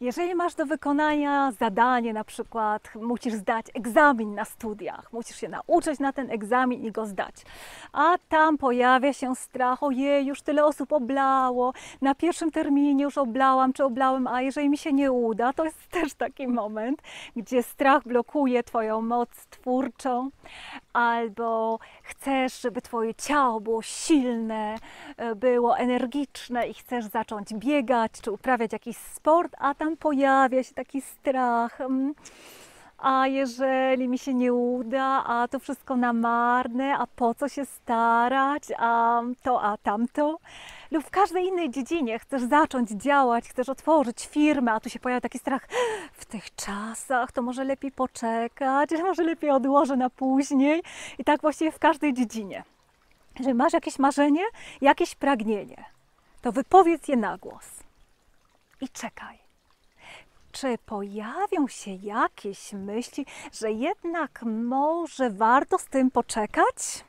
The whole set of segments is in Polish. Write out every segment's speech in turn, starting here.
Jeżeli masz do wykonania zadanie, na przykład musisz zdać egzamin na studiach, musisz się nauczyć na ten egzamin i go zdać, a tam pojawia się strach, ojej, już tyle osób oblało, na pierwszym terminie już oblałam czy oblałem, a jeżeli mi się nie uda, to jest też taki moment, gdzie strach blokuje Twoją moc twórczą, albo chcesz, żeby Twoje ciało było silne, e, było energiczne i chcesz zacząć biegać czy uprawiać jakiś sport, a tam pojawia się taki strach. A jeżeli mi się nie uda, a to wszystko na marne, a po co się starać, a to, a tamto. Lub w każdej innej dziedzinie chcesz zacząć działać, chcesz otworzyć firmę, a tu się pojawia taki strach. W tych czasach to może lepiej poczekać, może lepiej odłożę na później. I tak właściwie w każdej dziedzinie. Jeżeli masz jakieś marzenie, jakieś pragnienie, to wypowiedz je na głos i czekaj. Czy pojawią się jakieś myśli, że jednak może warto z tym poczekać?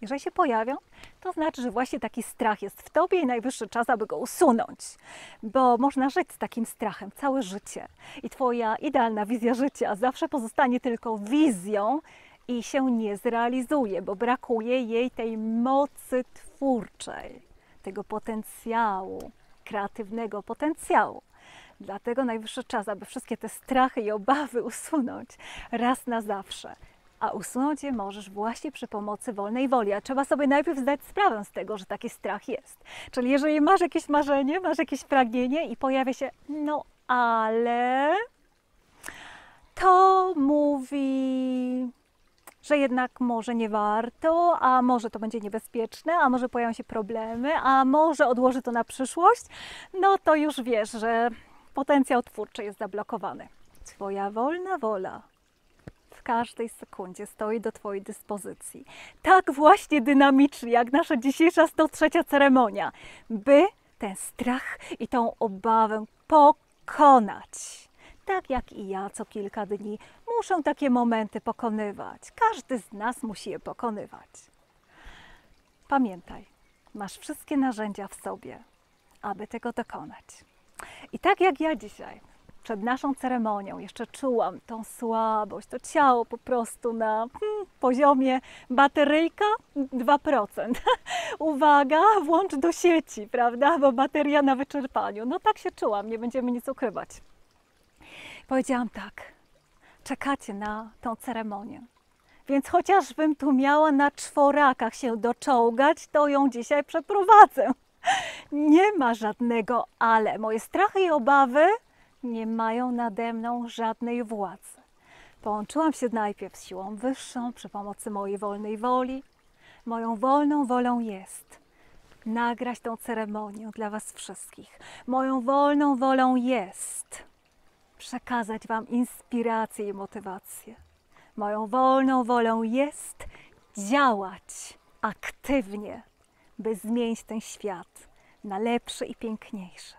Jeżeli się pojawią, to znaczy, że właśnie taki strach jest w tobie i najwyższy czas, aby go usunąć, bo można żyć z takim strachem całe życie i twoja idealna wizja życia zawsze pozostanie tylko wizją i się nie zrealizuje, bo brakuje jej tej mocy twórczej, tego potencjału, kreatywnego potencjału. Dlatego najwyższy czas, aby wszystkie te strachy i obawy usunąć raz na zawsze. A usunąć je możesz właśnie przy pomocy wolnej woli. A trzeba sobie najpierw zdać sprawę z tego, że taki strach jest. Czyli jeżeli masz jakieś marzenie, masz jakieś pragnienie i pojawia się, no ale to mówi, że jednak może nie warto, a może to będzie niebezpieczne, a może pojawią się problemy, a może odłoży to na przyszłość, no to już wiesz, że potencjał twórczy jest zablokowany. Twoja wolna wola w każdej sekundzie stoi do Twojej dyspozycji. Tak właśnie dynamicznie, jak nasza dzisiejsza 103 ceremonia, by ten strach i tą obawę pokonać. Tak jak i ja co kilka dni muszę takie momenty pokonywać. Każdy z nas musi je pokonywać. Pamiętaj, masz wszystkie narzędzia w sobie, aby tego dokonać. I tak jak ja dzisiaj, przed naszą ceremonią, jeszcze czułam tą słabość, to ciało po prostu na hmm, poziomie bateryjka 2%. Uwaga, włącz do sieci, prawda? Bo bateria na wyczerpaniu. No tak się czułam, nie będziemy nic ukrywać. Powiedziałam tak, czekacie na tą ceremonię. Więc chociażbym tu miała na czworakach się doczołgać, to ją dzisiaj przeprowadzę. Nie ma żadnego ale. Moje strachy i obawy nie mają nade mną żadnej władzy. Połączyłam się najpierw z siłą wyższą przy pomocy mojej wolnej woli. Moją wolną wolą jest nagrać tą ceremonię dla Was wszystkich. Moją wolną wolą jest przekazać Wam inspirację i motywację. Moją wolną wolą jest działać aktywnie, by zmienić ten świat na lepszy i piękniejszy.